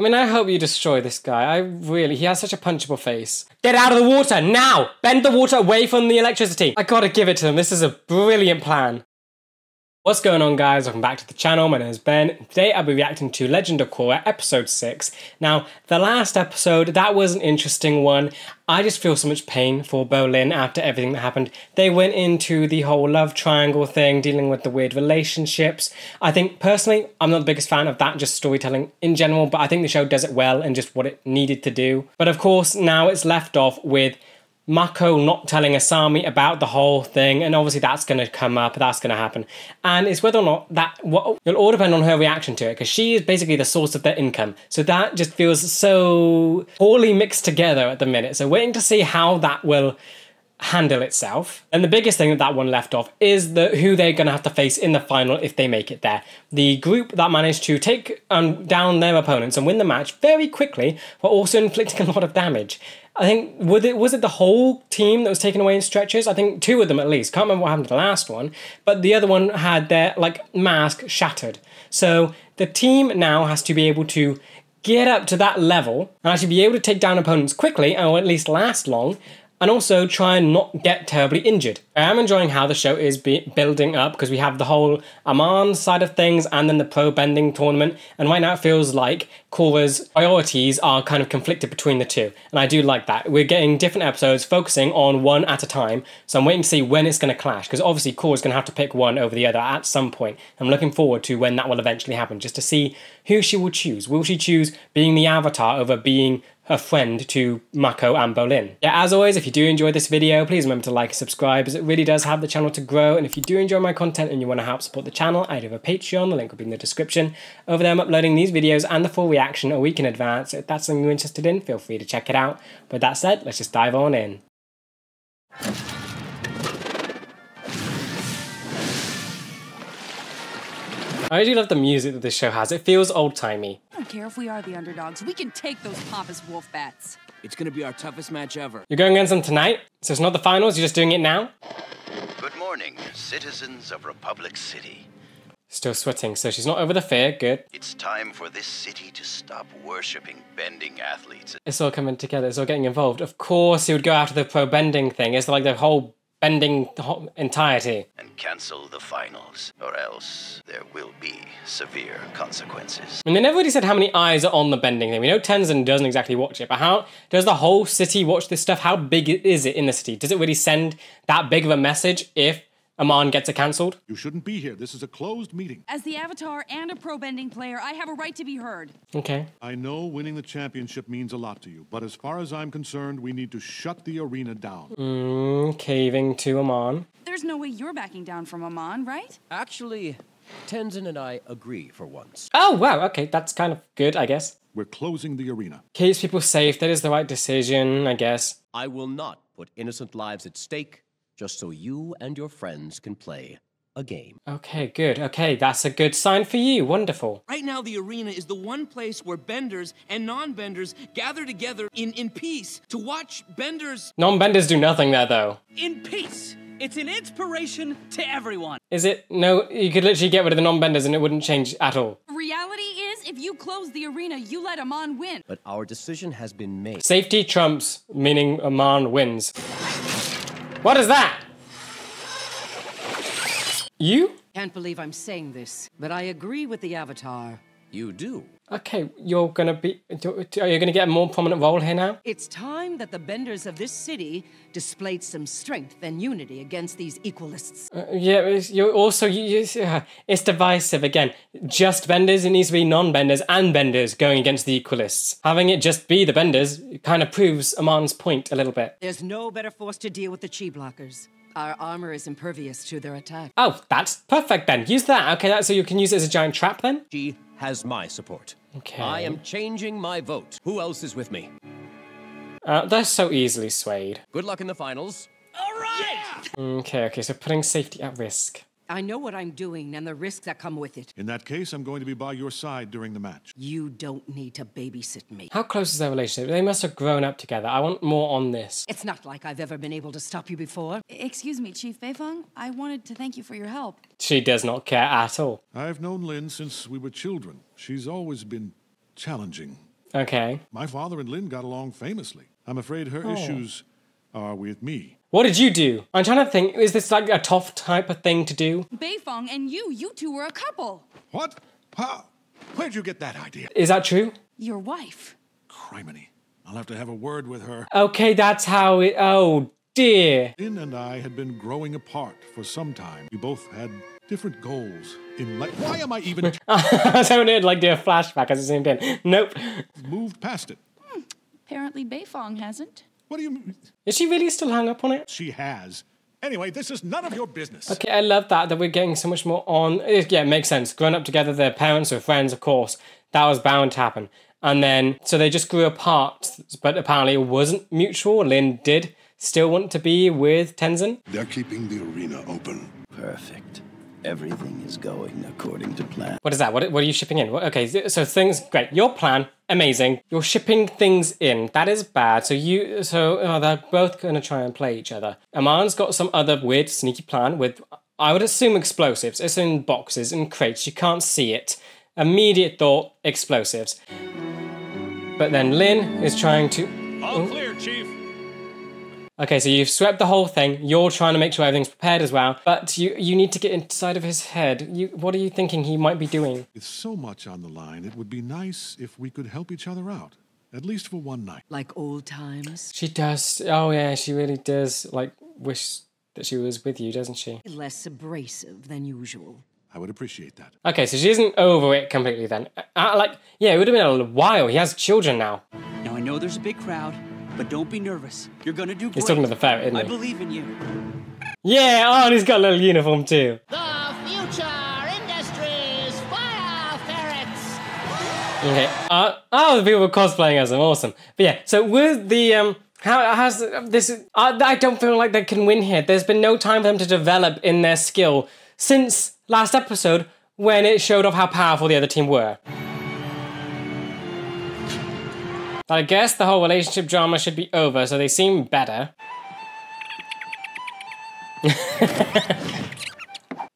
I mean, I hope you destroy this guy. I really, he has such a punchable face. Get out of the water now! Bend the water away from the electricity. I gotta give it to him. This is a brilliant plan. What's going on guys, welcome back to the channel, my name is Ben. Today I'll be reacting to Legend of Korra episode 6. Now, the last episode, that was an interesting one. I just feel so much pain for Bolin after everything that happened. They went into the whole love triangle thing, dealing with the weird relationships. I think, personally, I'm not the biggest fan of that, just storytelling in general, but I think the show does it well and just what it needed to do. But of course, now it's left off with Mako not telling Asami about the whole thing, and obviously that's going to come up, that's going to happen. And it's whether or not that, what, it'll all depend on her reaction to it, because she is basically the source of their income. So that just feels so poorly mixed together at the minute. So waiting to see how that will handle itself. And the biggest thing that that one left off is the who they're going to have to face in the final if they make it there. The group that managed to take um, down their opponents and win the match very quickly, while also inflicting a lot of damage. I think was it was it the whole team that was taken away in stretches? I think two of them at least. Can't remember what happened to the last one, but the other one had their like mask shattered. So the team now has to be able to get up to that level and actually be able to take down opponents quickly or at least last long and also try and not get terribly injured. I am enjoying how the show is building up because we have the whole Amon side of things and then the pro bending tournament, and right now it feels like Korra's priorities are kind of conflicted between the two, and I do like that. We're getting different episodes focusing on one at a time, so I'm waiting to see when it's going to clash because obviously Korra's going to have to pick one over the other at some point. I'm looking forward to when that will eventually happen just to see who she will choose. Will she choose being the Avatar over being a friend to Mako and Bolin. Yeah, as always, if you do enjoy this video, please remember to like and subscribe as it really does help the channel to grow. And if you do enjoy my content and you want to help support the channel, I do have a Patreon, the link will be in the description. Over there, I'm uploading these videos and the full reaction a week in advance. If that's something you're interested in, feel free to check it out. But that said, let's just dive on in. I do love the music that this show has. It feels old-timey. I don't care if we are the underdogs. We can take those pompous wolf bats. It's gonna be our toughest match ever. You're going against them tonight? So it's not the finals, you're just doing it now? Good morning, citizens of Republic City. Still sweating, so she's not over the fear. Good. It's time for this city to stop worshipping bending athletes. It's all coming together. It's all getting involved. Of course, he would go after the pro bending thing. It's like the whole bending the whole entirety. And cancel the finals, or else there will be severe consequences. And they never really said how many eyes are on the bending thing. We know Tenzin doesn't exactly watch it, but how does the whole city watch this stuff? How big is it in the city? Does it really send that big of a message if Amon gets it cancelled? You shouldn't be here. This is a closed meeting. As the Avatar and a pro bending player, I have a right to be heard. Okay. I know winning the championship means a lot to you, but as far as I'm concerned, we need to shut the arena down. Mm, caving to Amon. There's no way you're backing down from Amon, right? Actually, Tenzin and I agree for once. Oh, wow. Okay, that's kind of good, I guess. We're closing the arena. Keeps people safe. That is the right decision, I guess. I will not put innocent lives at stake just so you and your friends can play a game. Okay, good. Okay, that's a good sign for you. Wonderful. Right now, the arena is the one place where benders and non-benders gather together in, in peace to watch benders... Non-benders do nothing there, though. In peace! It's an inspiration to everyone. Is it? No, you could literally get rid of the non-benders and it wouldn't change at all. Reality is, if you close the arena, you let Amon win. But our decision has been made. Safety trumps, meaning Amon wins. What is that? You? Can't believe I'm saying this, but I agree with the Avatar. You do? Okay, you're gonna be. Are you gonna get a more prominent role here now? It's time that the benders of this city displayed some strength and unity against these equalists. Uh, yeah, you're also. You, you, uh, it's divisive again. Just benders, it needs to be non benders and benders going against the equalists. Having it just be the benders kind of proves Amon's point a little bit. There's no better force to deal with the chi blockers. Our armor is impervious to their attack. Oh, that's perfect then. Use that. Okay, that, so you can use it as a giant trap then? She has my support. Okay. I am changing my vote. Who else is with me? Uh, they're so easily swayed. Good luck in the finals. All right! Yeah. Okay, okay, so putting safety at risk. I know what I'm doing and the risks that come with it. In that case, I'm going to be by your side during the match. You don't need to babysit me. How close is their relationship? They must have grown up together. I want more on this. It's not like I've ever been able to stop you before. Excuse me, Chief Beifong. I wanted to thank you for your help. She does not care at all. I've known Lin since we were children. She's always been challenging Okay. My father and Lin got along famously. I'm afraid her oh. issues are with me. What did you do? I'm trying to think. Is this like a tough type of thing to do? Beifong and you, you two were a couple. What? How? Where'd you get that idea? Is that true? Your wife. Criminy. I'll have to have a word with her. Okay, that's how it. Oh dear. Lin and I had been growing apart for some time. We both had different goals in life. Why am I even I was hoping it'd like do a flashback as it zoomed in. Nope. moved past it? Hmm. Apparently Beifong hasn't. What do you mean? Is she really still hung up on it? She has. Anyway, this is none of your business. Okay, I love that that we're getting so much more on. it- Yeah, it makes sense. Growing up together, their parents were friends, of course. That was bound to happen. And then, so they just grew apart, but apparently it wasn't mutual. Lin did still want to be with Tenzin. They're keeping the arena open. Perfect. Everything is going according to plan. What is that? What, what are you shipping in? What- Okay, so things great. Your plan amazing. You're shipping things in. That is bad. So you so oh, they're both going to try and play each other. Amon's got some other weird sneaky plan with I would assume explosives. It's in boxes and crates. You can't see it. Immediate thought explosives. But then Lin is trying to All oh. clear, Chief. Okay, so you've swept the whole thing. You're trying to make sure everything's prepared as well. But you you need to get inside of his head. You what are you thinking he might be doing? With so much on the line, it would be nice if we could help each other out, at least for one night. Like old times. She does. Oh yeah, she really does. Like wish that she was with you, doesn't she? Less abrasive than usual. I would appreciate that. Okay, so she isn't over it completely then. Uh, like yeah, it would have been a while. He has children now. Now I know there's a big crowd, but don't be nervous. You're gonna do great. He's talking to the ferret, isn't he? I believe in you. Yeah. Oh, and he's got a little uniform too. The future industries fire ferrets. Okay. Uh, oh, the people were cosplaying as him. Awesome. But yeah, so with the um, how has this? I, I don't feel like they can win here. There's been no time for them to develop in their skill since last episode when it showed off how powerful the other team were. But I guess the whole relationship drama should be over, so they seem better.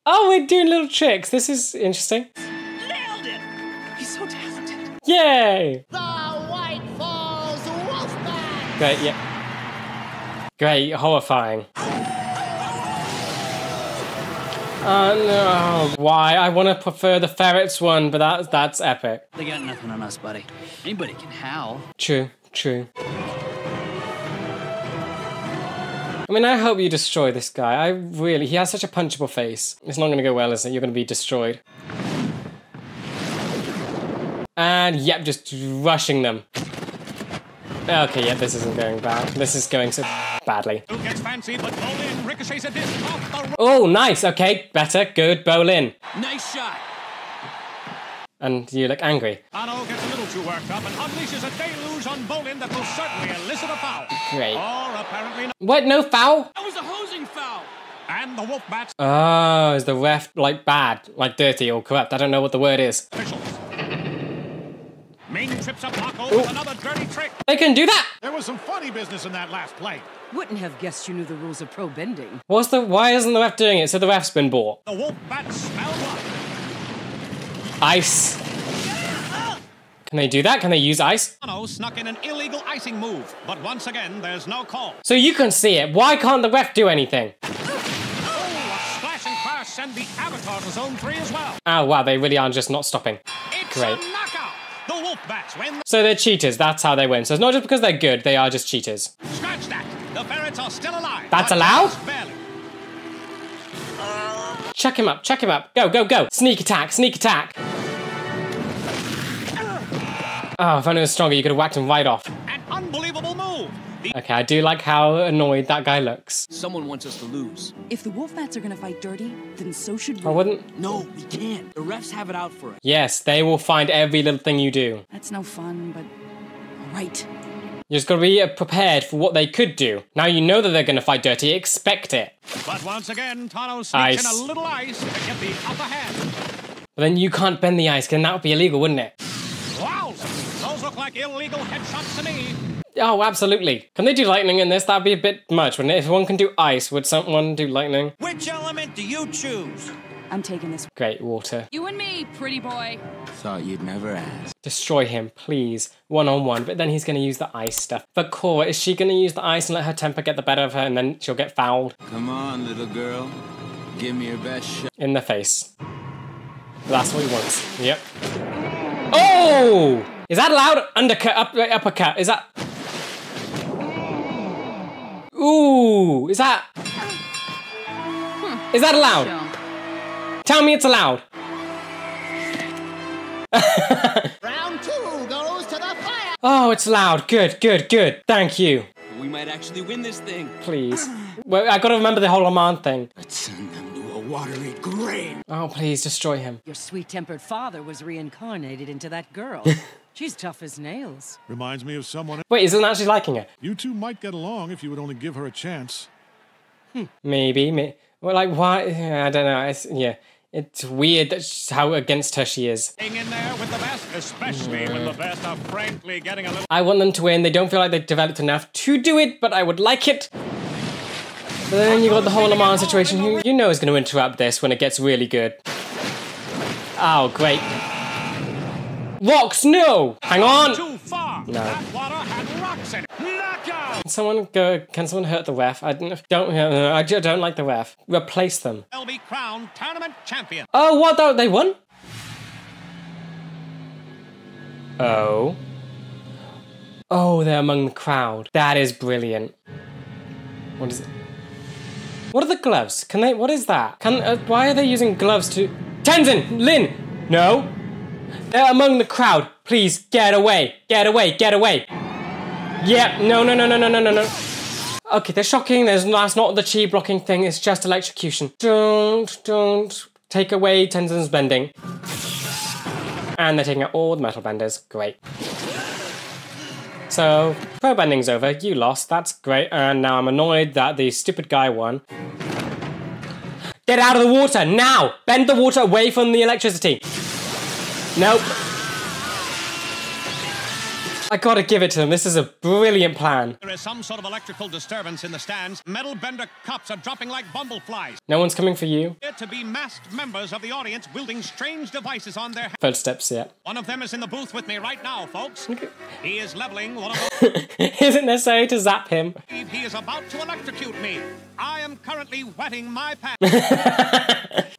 oh, we're doing little tricks. This is interesting. Nailed it! He's so talented. Yay! The White Falls Wolfpack. Great, yeah. Great, horrifying. Uh, no, why? I want to prefer the ferrets one, but that, that's epic. They got nothing on us, buddy. Anybody can howl. True, true. I mean, I hope you destroy this guy. I really, he has such a punchable face. It's not going to go well, is it? You're going to be destroyed. And yep, just rushing them. Okay, yeah, this isn't going bad. This is going so badly. Who gets fancied, but Bolin ricochets a disc off the ro- Oh, nice. Okay, better. Good. Bolin. Nice shot. And you look angry. Tahno gets a little too worked up and unleashes a deluge on Bolin that will certainly elicit a foul. Great. Or apparently not. What? No foul? That was a hosing foul. And the Wolfbats Oh, is the ref like bad, like dirty or corrupt? I don't know what the word is. officials. Ming trips up Mako with another dirty trick. They can do that. There was some funny business in that last play. Wouldn't have guessed you knew the rules of pro bending. What's the? Why isn't the ref doing it? So the ref's been bought. The Wolfbats smell blood. Ice. Can they do that? Can they use ice? Tahno snuck in an illegal icing move, but once again, there's no call. So you can see it. Why can't the ref do anything? Oh, a splash crash send the Avatar to zone three as well. Oh wow, they really are just not stopping. It's Great. a knockout. The Wolfbats win. So they're cheaters. That's how they win. So it's not just because they're good. They are just cheaters. Scratch that. The ferrets are still alive. That's allowed? Chuck him up. Chuck him up. Go, go, go. Sneak attack. Sneak attack. Oh, if only it was stronger, you could have whacked him right off. An unbelievable move. The Okay, I do like how annoyed that guy looks. Someone wants us to lose. If the Wolfbats are gonna fight dirty, then so should we. I wouldn't. No, we can't. The refs have it out for us. Yes, they will find every little thing you do. That's no fun, but all right. You just gotta be uh, prepared for what they could do. Now you know that they're gonna fight dirty, expect it. But once again, Tahno sneaks Ice. in a little ice to get the upper hand. But then you can't bend the ice, and that would be illegal, wouldn't it? Wow, those look like illegal headshots to me. Oh, absolutely. Can they do lightning in this? That'd be a bit much, wouldn't it? If one can do ice, would someone do lightning? Which element do you choose? I'm taking this. Great, water. You and me, pretty boy. Thought you'd never ask. Destroy him, please. One on one, but then he's gonna use the ice stuff. But Korra, is she gonna use the ice and let her temper get the better of her and then she'll get fouled Come on, little girl. Give me your best shot. in the face? That's what he wants. Yep. Oh! Is that loud? Undercut, up, uppercut. Is that. Ooh! Is that. Is that allowed? Jump. Tell me it's allowed. Round two goes to the fire. Oh, it's loud. Good, good, good. Thank you. We might actually win this thing. Please. Well, I gotta remember the whole Amon thing. Let's send them to a watery grave. Oh, please destroy him. Your sweet tempered father was reincarnated into that girl. She's tough as nails. Reminds me of someone. Wait, isn't actually liking it? You two might get along if you would only give her a chance. Hmm. Maybe. May- well, like, why? I don't know. It's, yeah. It's weird that she's, how against her she is. Getting in there with the best, especially when the best are frankly getting a little. I want them to win. They don't feel like they've developed enough to do it, but I would like it. But then you got the whole Amon situation, who you know is going to interrupt this when it gets really good. Oh, great. Rocks, no! Hang on! Too far. No. That water had rocks in it. Knockout. Can someone go? Can someone hurt the ref? I don't. don't I don't like the ref. Replace them. Will be crowned tournament champion. Oh, what? though? They won? Oh. Oh, they're among the crowd. That is brilliant. What is it? What are the gloves? Can they? What is that? Can? Uh, why are they using gloves to? Tenzin, Lin, no. They're among the crowd. Please get away. Get away. Get away. Yep. No. No. No. No. No. No. No. No. Okay, they're shocking. There's that's not the chi blocking thing. It's just electrocution. Don't don't take away Tenzin's bending. And they're taking out all the metal benders. Great. So pro bending's over. You lost. That's great. And now I'm annoyed that the stupid guy won. Get out of the water now! Bend the water away from the electricity. Nope. I gotta give it to them. This is a brilliant plan. There is some sort of electrical disturbance in the stands. Metal bender cups are dropping like bumbleflies. No one's coming for you. Appear to be masked members of the audience wielding strange devices on their. Footsteps yet. One of them is in the booth with me right now, folks. He is leveling one of is it necessary to zap him? he is about to electrocute me. I am currently wetting my pants.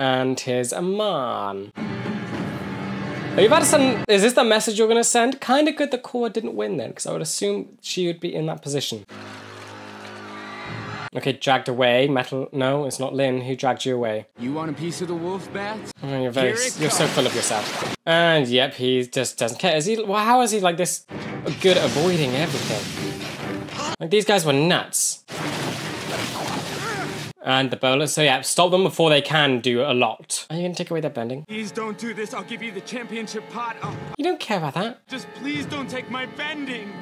And here's Amon. Are you about to send? Is this the message you're gonna send? Kind of good that Korra didn't win then, because I would assume she would be in that position. Okay, dragged away. Metal. No, it's not Lin who dragged you away. You want a piece of the wolf bats? Oh, you're very. You're so full of yourself. And yep, he just doesn't care. Is he? Well, how is he like this? Good at avoiding everything. Like these guys were nuts. And the bowlers. So yeah, stop them before they can do a lot. Are you gonna take away their bending? Please don't do this. I'll give you the championship pot. Oh, You don't care about that. just please don't take my bending.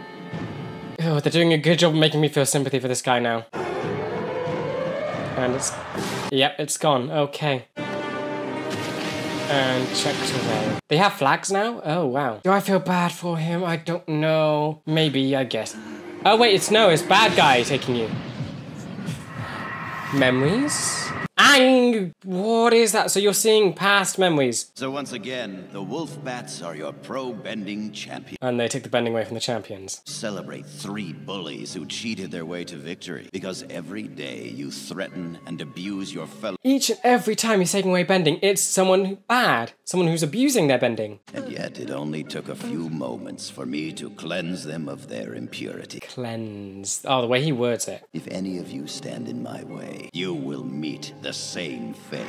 Oh, they're doing a good job of making me feel sympathy for this guy now. And it's. Yep, it's gone. Okay. And checked away. They have flags now? Oh, wow. Do I feel bad for him? I don't know. Maybe, I guess. Oh, wait, it's no, it's bad guy taking you. Memories? Aang! What is that? So you're seeing past memories. So once again, the Wolf Bats are your pro bending champion. And they take the bending away from the champions. Celebrate three bullies who cheated their way to victory. Because every day you threaten and abuse your fellow. Each and every time he's taking away bending, it's someone bad. Someone who's abusing their bending. And yet it only took a few moments for me to cleanse them of their impurity. Cleanse. Oh, the way he words it. If any of you stand in my way, you will meet the same fate.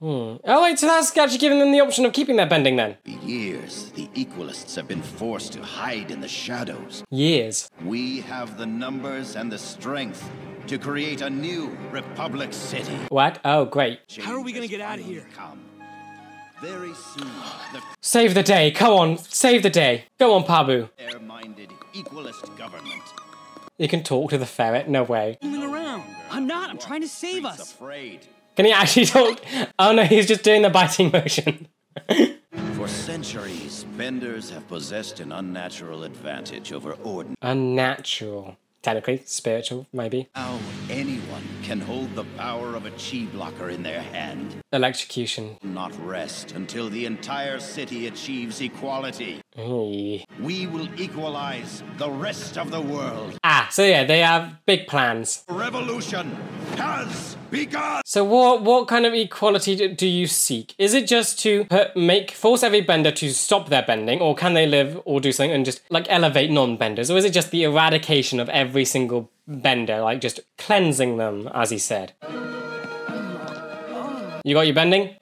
Hmm. Oh, wait, so that's actually giving them the option of keeping their bending then. For years, the Equalists have been forced to hide in the shadows. Years. We have the numbers and the strength to create a new Republic City. What? Oh, great. How are we gonna get out of here? Come. Very soon, the Save the day. Come on, save the day. Go on, Pabu. fair-minded Equalist government. You can talk to the ferret. No way. Fooling around. I'm not. I'm trying to save Freaks us. Afraid. Can he actually talk? Oh no, he's just doing the biting motion. For centuries, benders have possessed an unnatural advantage over ordinary. Unnatural. Technically spiritual, maybe. How anyone can hold the power of a chi blocker in their hand. Electrocution. Not rest until the entire city achieves equality. Eee. We will equalize the rest of the world. Ah, so yeah, they have big plans. Revolution has begun. So what what kind of equality do- do you seek? Is it just to put, make force every bender to stop their bending, or can they live or do something and just like elevate non-benders, or is it just the eradication of every single bender, like just cleansing them, as he said? You got your bending,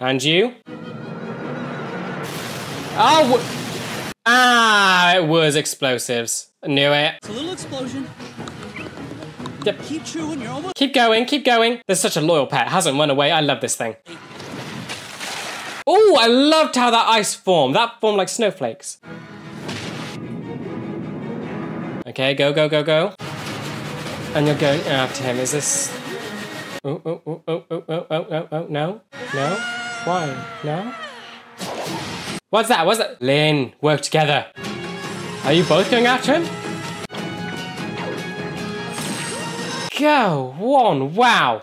and you. Oh, ah, it was explosives. Knew it. It's a little explosion. Yep. Keep chewing, you're almost. Keep going, keep going. There's such a loyal pet. Hasn't run away. I love this thing. Oh, I loved how that ice formed. That formed like snowflakes. Okay, go, go, go, go. And you're going after him. Is this... Oh, oh, oh, oh, oh, oh, oh, oh, oh, oh no? No? Why? No? What's that? What's that? Lin, work together. Are you both going after him? Go on, wow.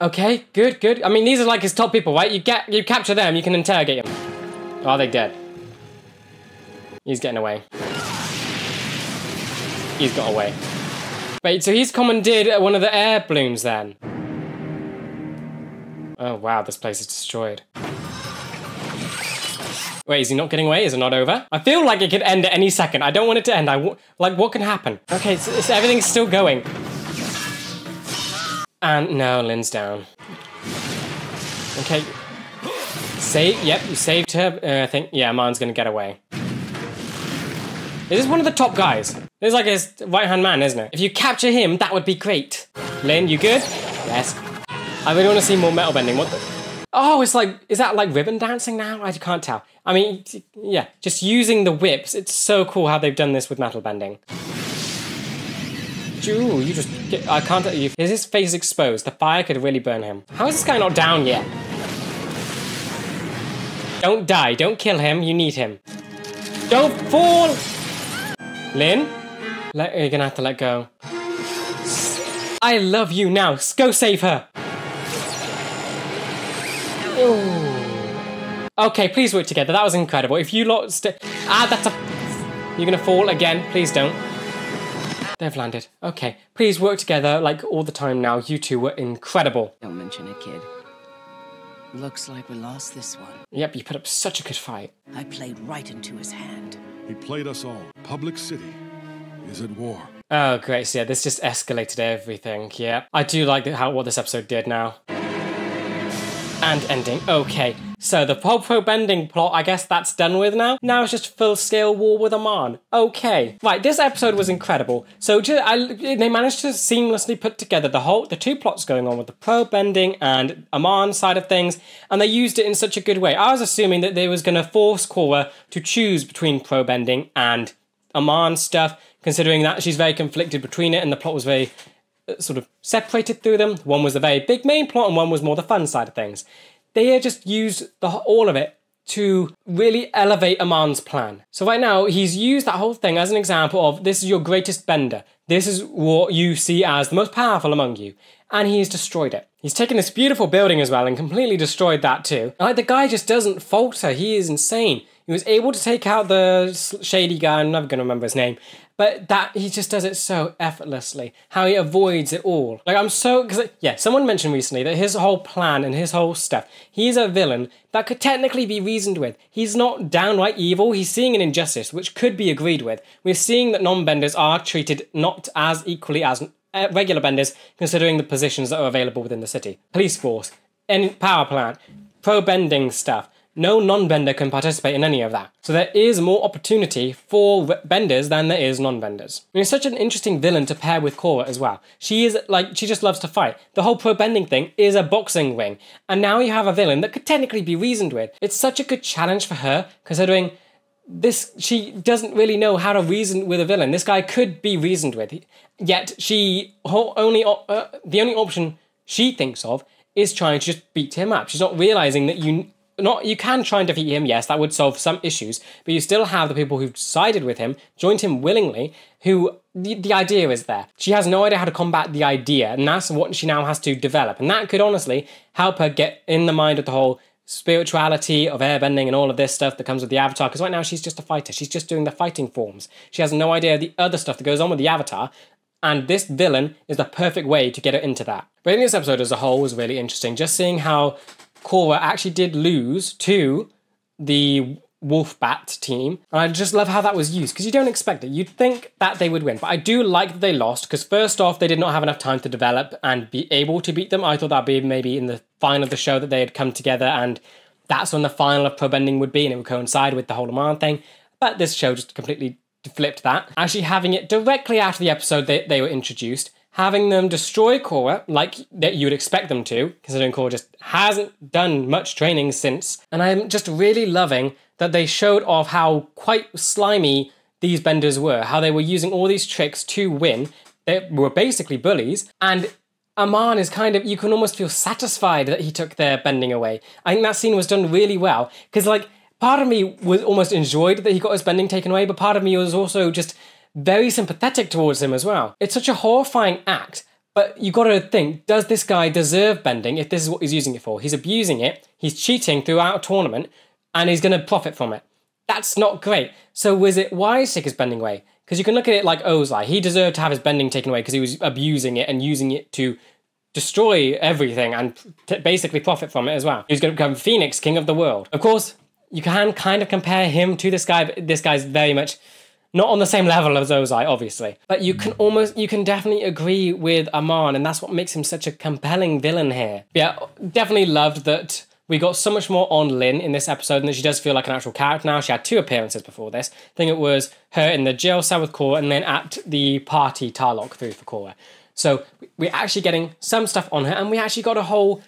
Okay, good, good. I mean, these are like his top people, right? You get, you capture them, you can interrogate them. Are they dead? He's getting away. He's got away. Wait, so he's commandeered one of the air balloons then? Oh wow, this place is destroyed. Wait, is he not getting away? Is it not over? I feel like it could end at any second. I don't want it to end. I w like, what can happen? Okay, so, so everything's still going. And no, Lin's down. Okay. Save. Yep, you saved her. Uh, I think. Yeah, Marn's gonna get away. Is this one of the top guys? This is like his right hand man, isn't it? If you capture him, that would be great. Lin, you good? Yes. I really want to see more metal bending. What the? Oh, it's like, is that like ribbon dancing now? I can't tell. I mean, yeah, just using the whips. It's so cool how they've done this with metal bending. Ooh, you just get, I can't tell you. Is his face exposed? The fire could really burn him. How is this guy not down yet? Don't die. Don't kill him. You need him. Don't fall! Lin? Let, you're gonna have to let go. I love you now. Go save her. Ooh. Okay, please work together. That was incredible. If you lot st- Ah, that's a... You're gonna fall again. Please don't. They've landed. Okay. Please work together like all the time now. You two were incredible. Don't mention it, kid. Looks like we lost this one. Yep, you put up such a good fight. I played right into his hand. He played us all. Public City is at war. Oh, great. So yeah, this just escalated everything. Yeah. I do like how what this episode did now. And ending. Okay. So the whole pro bending plot, I guess that's done with now. Now it's just full scale war with Amon. Okay. Right, this episode was incredible. So I, they managed to seamlessly put together the whole the two plots going on with the pro bending and Amon side of things, and they used it in such a good way. I was assuming that they was gonna force Korra to choose between pro bending and Amon stuff, considering that she's very conflicted between it and the plot was very sort of separated through them. One was the very big main plot, and one was more the fun side of things. They just used the all of it to really elevate Amon's plan. So right now, he's used that whole thing as an example of this is your greatest bender. This is what you see as the most powerful among you. And he's destroyed it. He's taken this beautiful building as well and completely destroyed that too. Like the guy just doesn't falter. He is insane. He was able to take out the shady guy. I'm never going to remember his name. But that he just does it so effortlessly. How he avoids it all. Like I'm so because yeah, someone mentioned recently that his whole plan and his whole stuff. He's a villain that could technically be reasoned with. He's not downright evil. He's seeing an injustice which could be agreed with. We're seeing that non-benders are treated not as equally as uh, regular benders, considering the positions that are available within the city. Police force, any power plant, pro bending stuff. No non-bender can participate in any of that. So there is more opportunity for benders than there is non-benders. I mean, it's such an interesting villain to pair with Korra as well. She is like she just loves to fight. The whole pro bending thing is a boxing ring, and now you have a villain that could technically be reasoned with. It's such a good challenge for her, considering this she doesn't really know how to reason with a villain. This guy could be reasoned with, yet she only uh, the only option she thinks of is trying to just beat him up. She's not realizing that you not you can try and defeat him, yes, that would solve some issues, but you still have the people who've sided with him, joined him willingly, who the, the idea is there. She has no idea how to combat the idea, and that's what she now has to develop. And that could honestly help her get in the mind of the whole spirituality of airbending and all of this stuff that comes with the avatar because right now she's just a fighter she's just doing the fighting forms she has no idea of the other stuff that goes on with the avatar and this villain is the perfect way to get her into that but this episode as a whole was really interesting just seeing how Korra actually did lose to the Wolfbat team. And I just love how that was used because you don't expect it. You'd think that they would win. But I do like that they lost because, first off, they did not have enough time to develop and be able to beat them. I thought that'd be maybe in the final of the show that they had come together and that's when the final of Pro Bending would be and it would coincide with the whole Amon thing. But this show just completely flipped that. Actually, having it directly after the episode they, they were introduced having them destroy Korra like that you would expect them to, considering Korra just hasn't done much training since. And I'm just really loving that they showed off how quite slimy these benders were, how they were using all these tricks to win. They were basically bullies, and Amon is kind of, you can almost feel satisfied that he took their bending away. I think that scene was done really well, because like, part of me was almost enjoyed that he got his bending taken away, but part of me was also just very sympathetic towards him as well. It's such a horrifying act, but you gotta think, does this guy deserve bending if this is what he's using it for? He's abusing it, he's cheating throughout a tournament, and he's gonna profit from it. That's not great. So was it take his bending away? Because you can look at it like oh, Ozai. He deserved to have his bending taken away because he was abusing it and using it to destroy everything and basically profit from it as well. He's going to become Phoenix, king of the world. Of course, you can kind of compare him to this guy, but this guy's very much not on the same level as Ozai, obviously. But you can hmm. almost, you can definitely agree with Amon, and that's what makes him such a compelling villain here. Yeah, definitely loved that we got so much more on Lin in this episode, and that she does feel like an actual character now. She had two appearances before this. I think it was her in the jail cell with Korra, and then at the party Tarlok threw for Korra. So we're actually getting some stuff on her, and we actually got a whole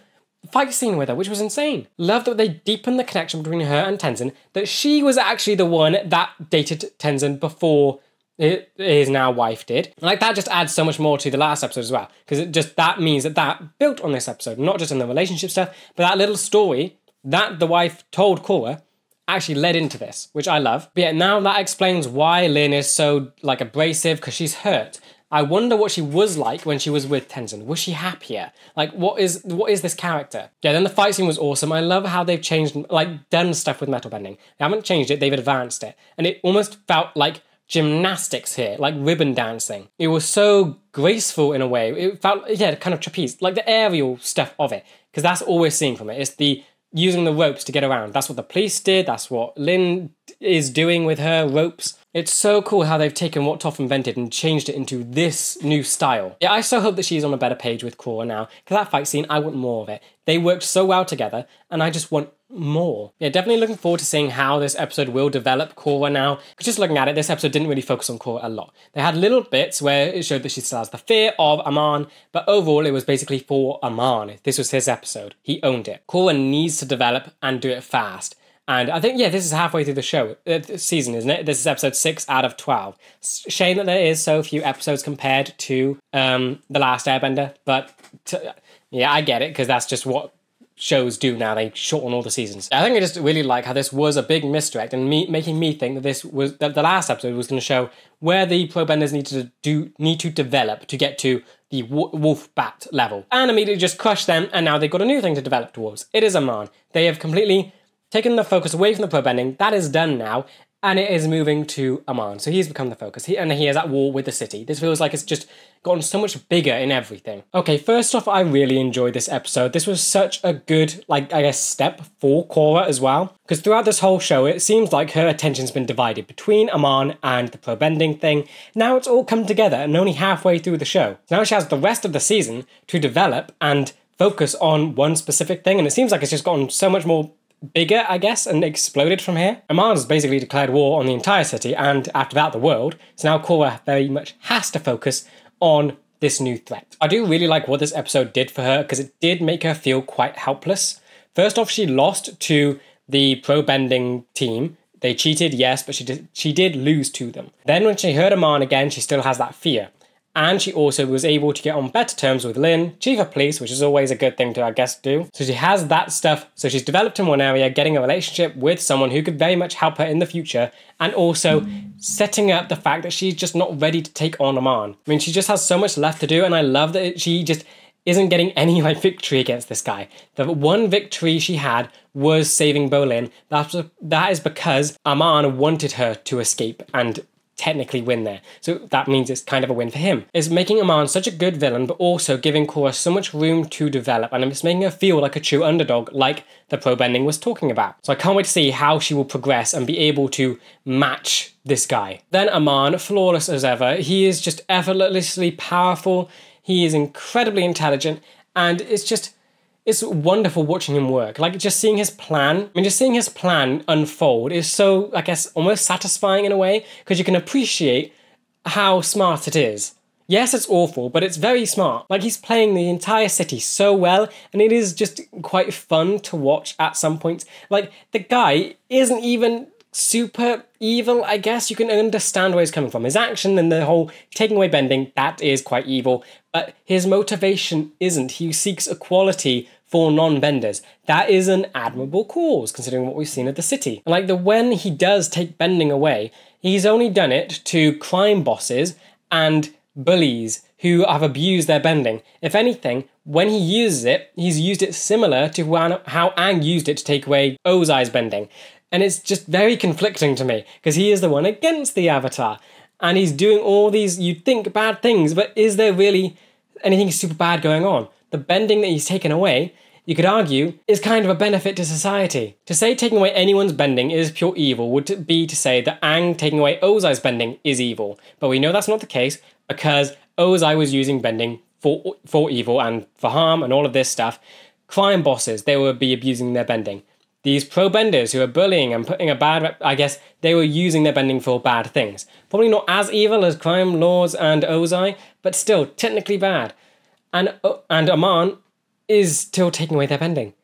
fight scene with her, which was insane. Love that they deepened the connection between her and Tenzin, that she was actually the one that dated Tenzin before his now wife did. Like that just adds so much more to the last episode as well, because it just that means that that built on this episode, not just in the relationship stuff, but that little story that the wife told Korra actually led into this, which I love. But yeah, now that explains why Lin is so like abrasive because she's hurt. I wonder what she was like when she was with Tenzin. Was she happier? Like, what is what is this character? Yeah, then the fight scene was awesome. I love how they've changed, like, done stuff with metal bending. They haven't changed it; they've advanced it, and it almost felt like gymnastics here, like ribbon dancing. It was so graceful in a way. It felt, yeah, kind of trapeze, like the aerial stuff of it, because that's all we're seeing from it. It's the using the ropes to get around. That's what the police did. That's what Lin is doing with her ropes. It's so cool how they've taken what Toph invented and changed it into this new style. Yeah, I so hope that she's on a better page with Korra now, because that fight scene, I want more of it. They worked so well together, and I just want more. Yeah, definitely looking forward to seeing how this episode will develop Korra now. Just looking at it, this episode didn't really focus on Korra a lot. They had little bits where it showed that she still has the fear of Amon, but overall it was basically for Amon. This was his episode. He owned it. Korra needs to develop and do it fast. And I think, yeah, this is halfway through the show, uh, season, isn't it? This is episode 6 out of 12. Shame that there is so few episodes compared to um, The Last Airbender, but yeah, I get it, because that's just what shows do now. They shorten all the seasons. I think I just really like how this was a big misdirect and me making me think that this was that the last episode was going to show where the pro benders need to do need to develop to get to the wolf bat level, and immediately just crush them. And now they've got a new thing to develop towards. It is Amon. They have completely taken the focus away from the pro bending. That is done now, and it is moving to Amon. So he's become the focus. He, and he is at war with the city. This feels like it's just gotten so much bigger in everything. Okay, first off, I really enjoyed this episode. This was such a good, like, I guess, step for Korra as well. Because throughout this whole show, it seems like her attention's been divided between Amon and the pro bending thing. Now it's all come together and only halfway through the show. Now she has the rest of the season to develop and focus on one specific thing, and it seems like it's just gotten so much more bigger, I guess, and exploded from here. Amon's basically declared war on the entire city and, after that, the world. So now Korra very much has to focus on this new threat. I do really like what this episode did for her because it did make her feel quite helpless. First off, she lost to the pro bending team. They cheated, yes, but she did, she did lose to them. Then when she heard Amon again, she still has that fear. And she also was able to get on better terms with Lin, chief of police, which is always a good thing to, I guess, do. So she has that stuff. So she's developed in one area, getting a relationship with someone who could very much help her in the future, and also setting up the fact that she's just not ready to take on Amon. I mean, she just has so much left to do, and I love that she just isn't getting any like victory against this guy. The one victory she had was saving Bolin. That's that is because Amon wanted her to escape and technically win there. So that means it's kind of a win for him. It's making Amon such a good villain, but also giving Korra so much room to develop, and it's making her feel like a true underdog, like the pro bending was talking about. So I can't wait to see how she will progress and be able to match this guy. Then Amon, flawless as ever, he is just effortlessly powerful. He is incredibly intelligent, and it's just it's wonderful watching him work. Like just seeing his plan, I mean, just seeing his plan unfold is so, I guess, almost satisfying in a way because you can appreciate how smart it is. Yes, it's awful, but it's very smart. Like he's playing the entire city so well, and it is just quite fun to watch at some points. Like the guy isn't even super evil, I guess. You can understand where he's coming from. His action and the whole taking away bending, that is quite evil. But his motivation isn't. He seeks equality for non-benders. That is an admirable cause, considering what we've seen at the city. And like the when he does take bending away, he's only done it to crime bosses and bullies who have abused their bending. If anything, when he uses it, he's used it similar to how Aang used it to take away Ozai's bending. And it's just very conflicting to me because he is the one against the Avatar. And he's doing all these, you'd think, bad things, but is there really anything super bad going on? The bending that he's taken away, you could argue, is kind of a benefit to society. To say taking away anyone's bending is pure evil would be to say that Aang taking away Ozai's bending is evil. But we know that's not the case because Ozai was using bending for, for evil and for harm and all of this stuff. Crime bosses, they would be abusing their bending these pro benders who are bullying and putting a bad I guess they were using their bending for bad things. Probably not as evil as crime lords and Ozai, but still technically bad. And uh, and Amon is still taking away their bending.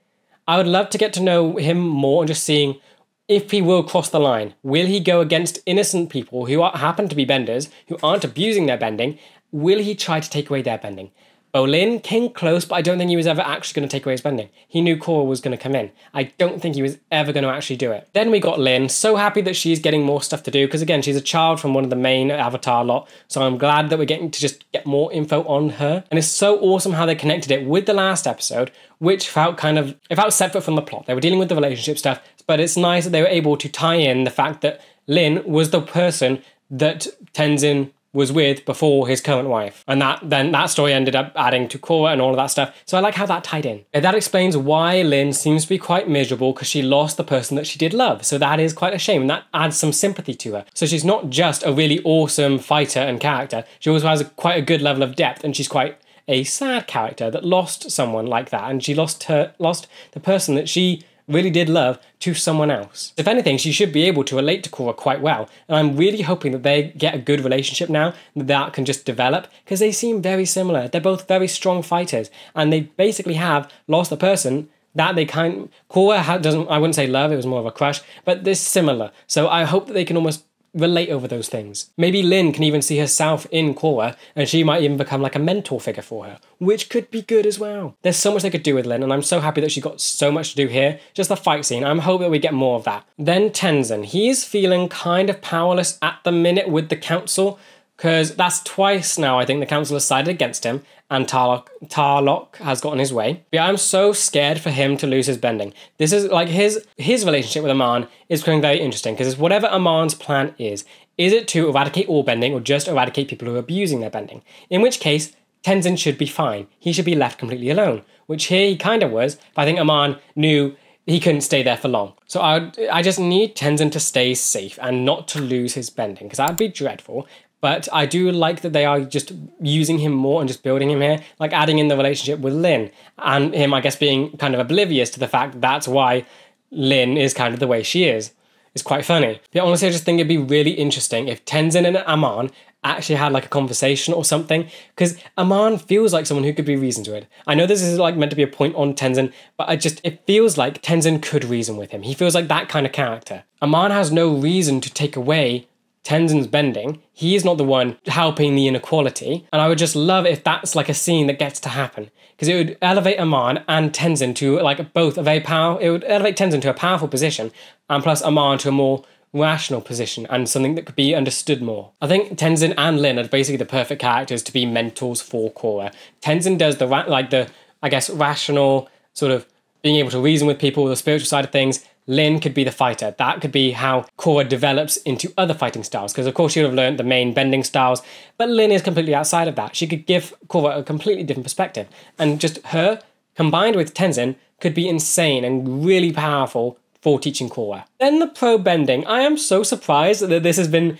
I would love to get to know him more and just seeing if he will cross the line. Will he go against innocent people who are, happen to be benders, who aren't abusing their bending? Will he try to take away their bending? Bolin came close, but I don't think he was ever actually going to take away his bending. He knew Korra was going to come in. I don't think he was ever going to actually do it. Then we got Lin. So happy that she's getting more stuff to do because again, she's a child from one of the main Avatar lot. So I'm glad that we're getting to just get more info on her. And it's so awesome how they connected it with the last episode, which felt kind of it felt separate from the plot. They were dealing with the relationship stuff, but it's nice that they were able to tie in the fact that Lin was the person that Tenzin was with before his current wife. And that then that story ended up adding to Korra and all of that stuff. So I like how that tied in. And that explains why Lin seems to be quite miserable because she lost the person that she did love. So that is quite a shame. And that adds some sympathy to her. So she's not just a really awesome fighter and character. She also has a, quite a good level of depth and she's quite a sad character that lost someone like that and she lost her lost the person that she really did love to someone else. If anything, she should be able to relate to Korra quite well, and I'm really hoping that they get a good relationship now, that that can just develop, because they seem very similar. They're both very strong fighters, and they basically have lost a person that they kind Korra doesn't I wouldn't say love it was more of a crush but they're similar so I hope that they can almost relate over those things. Maybe Lin can even see herself in Korra, and she might even become like a mentor figure for her, which could be good as well. There's so much they could do with Lin, and I'm so happy that she got so much to do here. Just the fight scene, I'm hoping that we get more of that. Then Tenzin, he's feeling kind of powerless at the minute with the council, because that's twice now I think the council has sided against him, and Tarlok, Tarlok has gotten his way. But I'm so scared for him to lose his bending. This is like his his relationship with Amon is becoming very interesting because it's whatever Amon's plan is. Is it to eradicate all bending or just eradicate people who are abusing their bending? In which case, Tenzin should be fine. He should be left completely alone, which here he kind of was, but I think Amon knew he couldn't stay there for long. So I I just need Tenzin to stay safe and not to lose his bending because that would be dreadful. But I do like that they are just using him more and just building him here, like adding in the relationship with Lin and him, I guess, being kind of oblivious to the fact that that's why Lin is kind of the way she is. It's quite funny. But honestly, I just think it'd be really interesting if Tenzin and Amon actually had like a conversation or something because Amon feels like someone who could be reasoned with. I know this is like meant to be a point on Tenzin, but I just it feels like Tenzin could reason with him. He feels like that kind of character. Amon has no reason to take away Tenzin's bending, he is not the one helping the inequality. And I would just love if that's like a scene that gets to happen. Because it would elevate Amon and Tenzin to like both a very powerful, it would elevate Tenzin to a powerful position and plus Amon to a more rational position and something that could be understood more. I think Tenzin and Lin are basically the perfect characters to be mentors for Korra. Tenzin does the like the I guess rational sort of being able to reason with people, the spiritual side of things. Lin could be the fighter. That could be how Korra develops into other fighting styles. Because of course she would have learned the main bending styles, but Lin is completely outside of that. She could give Korra a completely different perspective, and just her combined with Tenzin could be insane and really powerful for teaching Korra. Then the pro bending. I am so surprised that this has been.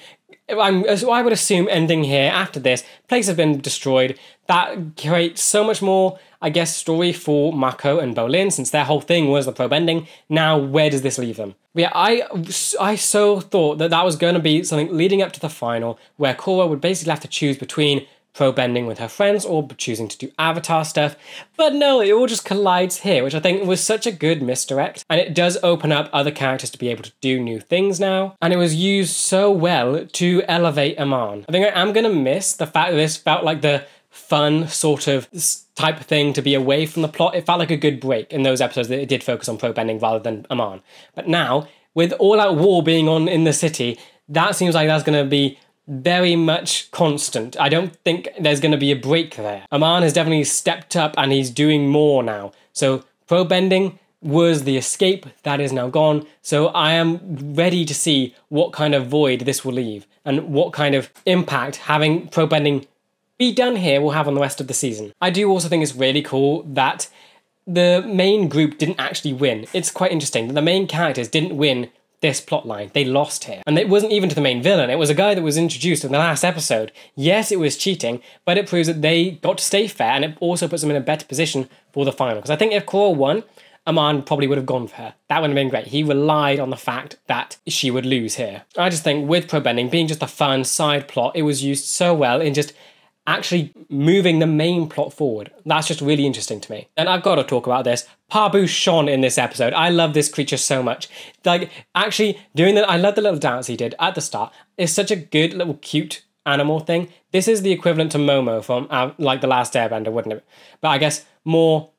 I'm, so I would assume ending here after this. Place has been destroyed. That creates so much more, I guess, story for Mako and Bolin since their whole thing was the pro bending. Now, where does this leave them? Yeah, I, I so thought that that was going to be something leading up to the final where Korra would basically have to choose between pro bending with her friends or choosing to do avatar stuff. But no, it all just collides here, which I think was such a good misdirect. And it does open up other characters to be able to do new things now. And it was used so well to elevate Amon. I think I am going to miss the fact that this felt like the fun sort of type of thing to be away from the plot. It felt like a good break in those episodes that it did focus on pro bending rather than Amon. But now, with all out war being on in the city, that seems like that's going to be very much constant. I don't think there's going to be a break there. Amon has definitely stepped up and he's doing more now. So pro bending was the escape that is now gone. So I am ready to see what kind of void this will leave and what kind of impact having pro bending be done here will have on the rest of the season. I do also think it's really cool that the main group didn't actually win. It's quite interesting that the main characters didn't win this plotline. They lost here. And it wasn't even to the main villain, it was a guy that was introduced in the last episode. Yes, it was cheating, but it proves that they got to stay fair and it also puts them in a better position for the final. Because I think if Korra won, Amon probably would have gone for her. That would have been great. He relied on the fact that she would lose here. I just think with Pro Bending being just a fun side plot, it was used so well in just actually moving the main plot forward. That's just really interesting to me. And I've got to talk about this. Pabu shone in this episode. I love this creature so much. Like, actually, doing the, I love the little dance he did at the start. It's such a good little cute animal thing. This is the equivalent to Momo from, uh, like, The Last Airbender, wouldn't it? But I guess more,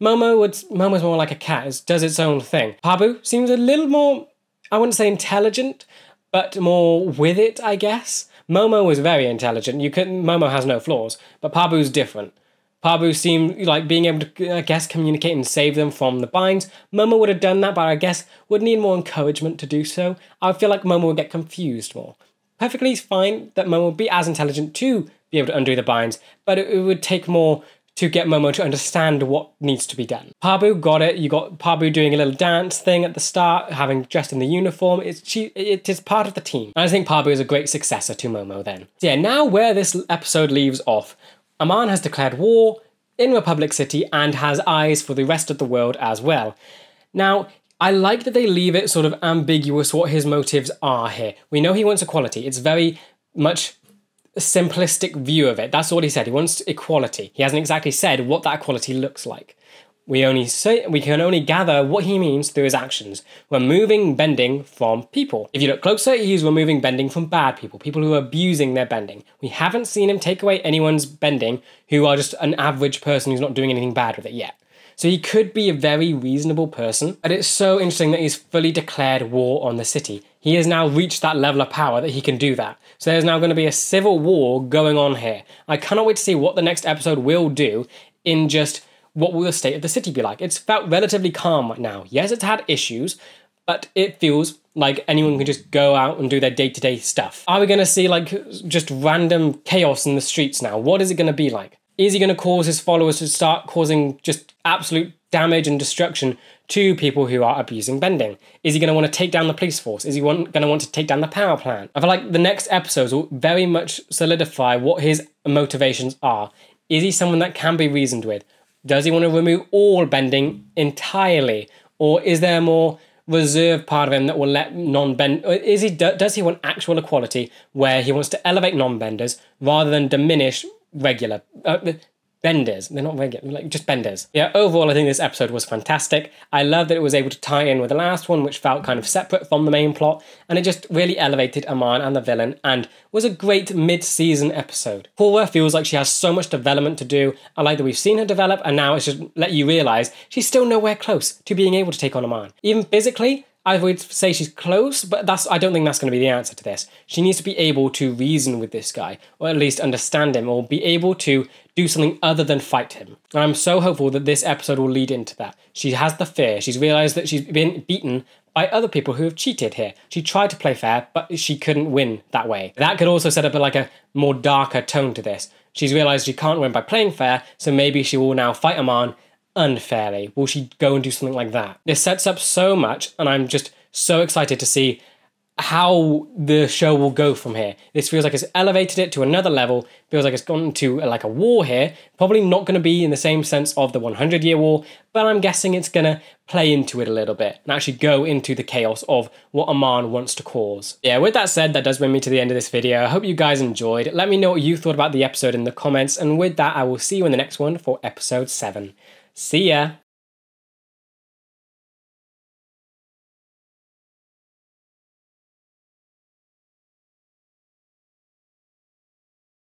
Momo would, Momo's more like a cat. It does its own thing. Pabu seems a little more, I wouldn't say intelligent, but more with it, I guess. Momo was very intelligent. You can Momo has no flaws, but Pabu's different. Pabu seemed like being able to, I guess, communicate and save them from the binds. Momo would have done that, but I guess would need more encouragement to do so. I feel like Momo would get confused more. Perfectly fine that Momo would be as intelligent to be able to undo the binds, but it would take more to get Momo to understand what needs to be done. Pabu got it. You got Pabu doing a little dance thing at the start, having dressed in the uniform. It's she, it is part of the team. And I think Pabu is a great successor to Momo then. So yeah, now where this episode leaves off, Amon has declared war in Republic City and has eyes for the rest of the world as well. Now, I like that they leave it sort of ambiguous what his motives are here. We know he wants equality. It's very much simplistic view of it. That's all he said. He wants equality. He hasn't exactly said what that equality looks like. We only say we can only gather what he means through his actions. Removing bending from people. If you look closer, he's removing bending from bad people, people who are abusing their bending. We haven't seen him take away anyone's bending who are just an average person who's not doing anything bad with it yet. So he could be a very reasonable person, but it's so interesting that he's fully declared war on the city. He has now reached that level of power that he can do that. So there's now going to be a civil war going on here. I cannot wait to see what the next episode will do in just what will the state of the city be like. It's felt relatively calm right now. Yes, it's had issues, but it feels like anyone can just go out and do their day to day stuff. Are we going to see like just random chaos in the streets now? What is it going to be like? Is he going to cause his followers to start causing just absolute damage and destruction to people who are abusing bending? Is he going to want to take down the police force? Is he want, going to want to take down the power plant? I feel like the next episodes will very much solidify what his motivations are. Is he someone that can be reasoned with? Does he want to remove all bending entirely? Or is there a more reserved part of him that will let non-bend is he does he want actual equality where he wants to elevate non-benders rather than diminish regular uh, benders. They're not regular, like just benders. Yeah, overall, I think this episode was fantastic. I love that it was able to tie in with the last one, which felt kind of separate from the main plot, and it just really elevated Amon and the villain, and was a great mid-season episode. Korra feels like she has so much development to do. I like that we've seen her develop, and now it's just let you realize she's still nowhere close to being able to take on Amon. Even physically, I would say she's close, but that's I don't think that's going to be the answer to this. She needs to be able to reason with this guy, or at least understand him, or be able to do something other than fight him. And I'm so hopeful that this episode will lead into that. She has the fear. She's realized that she's been beaten by other people who have cheated here. She tried to play fair, but she couldn't win that way. That could also set up a, like a more darker tone to this. She's realized she can't win by playing fair, so maybe she will now fight Amon unfairly? Will she go and do something like that? This sets up so much, and I'm just so excited to see how the show will go from here. This feels like it's elevated it to another level. Feels like it's gone to like a war here. Probably not going to be in the same sense of the 100 Year War, but I'm guessing it's going to play into it a little bit and actually go into the chaos of what Amon wants to cause. Yeah, with that said, that does bring me to the end of this video. I hope you guys enjoyed. Let me know what you thought about the episode in the comments, and with that, I will see you in the next one for episode 7. See ya!